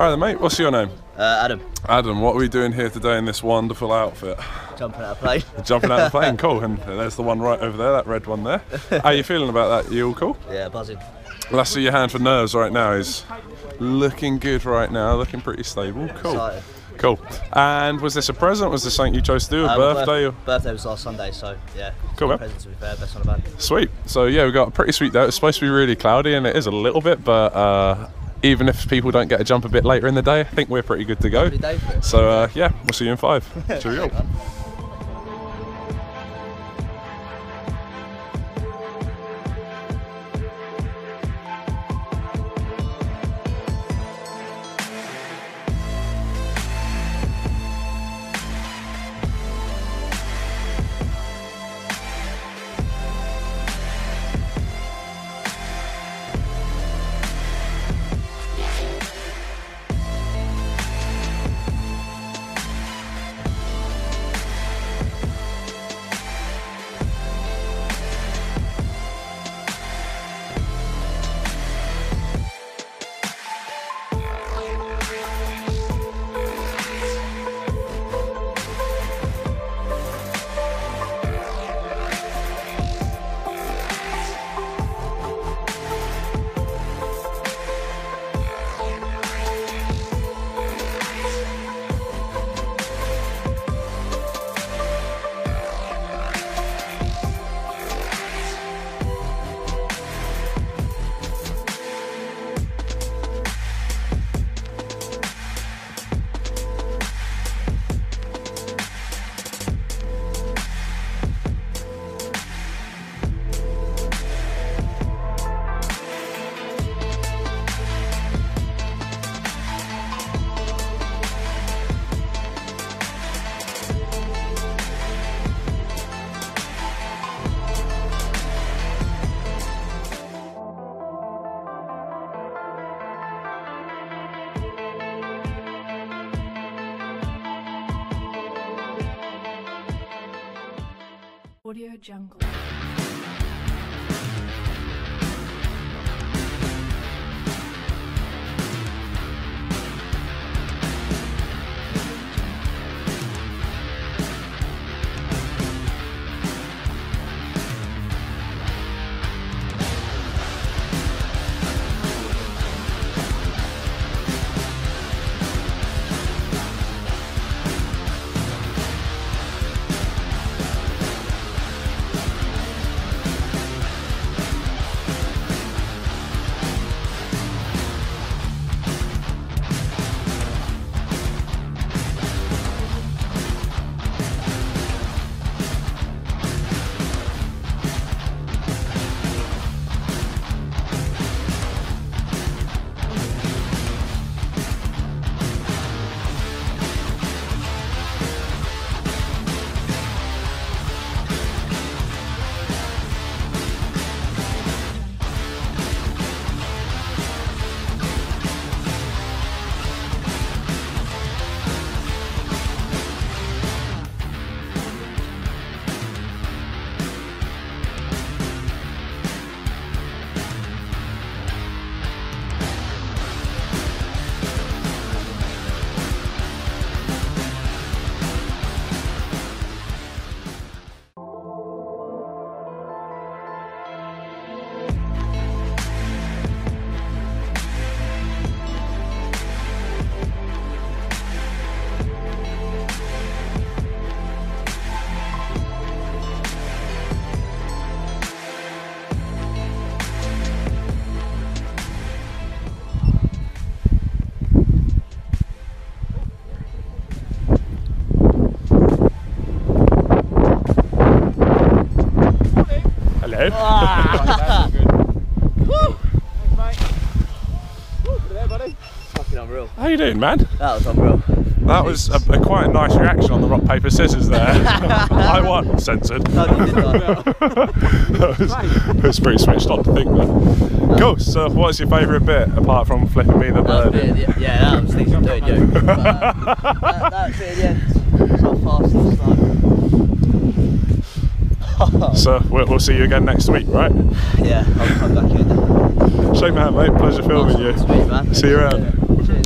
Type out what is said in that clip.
All right, then, mate. What's your name? Uh, Adam, Adam. What are we doing here today in this wonderful outfit? jumping out of plane. Jumping out of the plane. Cool. And there's the one right over there, that red one there. How are you feeling about that? You all cool? yeah, buzzing. Well, I see your hand for nerves right now. Is looking good right now. Looking pretty stable. Cool. Excited. Cool. And was this a present? Was this something you chose to do? A my birthday? birth- birthday was last Sunday, so yeah. Cool, man. Present to be fair, best on band. Sweet. So yeah, we got a pretty sweet day. It's supposed to be really cloudy, and it is a little bit, but uh, even if people don't get a jump a bit later in the day, I think we're pretty good to go. Lovely day for it. So uh, yeah, we'll see you in five. Cheerio. Audio Jungle. Hello. Fucking unreal. How you doing, man? That was unreal. That was a, a quite a nice reaction on the rock paper scissors there. I won, censored. No, you did not. that was, that was pretty switched on to think that. Cool. So, what's your favourite bit apart from flipping me the bird? bit at the- yeah, that was things I'm doing, you. But, um, that, that bit at the end. So fast and slow. So, we'll, we'll see you again next week, right? Yeah, I'll come back in. Shake my hand, mate. Pleasure filming you. Sweet. See you around.